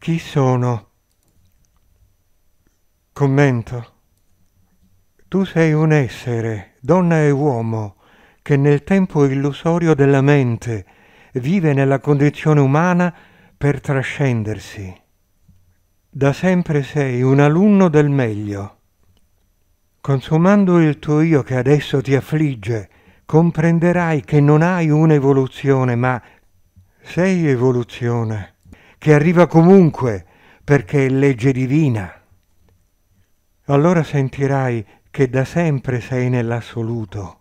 Chi sono? Commento. Tu sei un essere, donna e uomo, che nel tempo illusorio della mente vive nella condizione umana per trascendersi. Da sempre sei un alunno del meglio. Consumando il tuo io che adesso ti affligge, comprenderai che non hai un'evoluzione, ma sei evoluzione, che arriva comunque perché è legge divina. Allora sentirai che da sempre sei nell'assoluto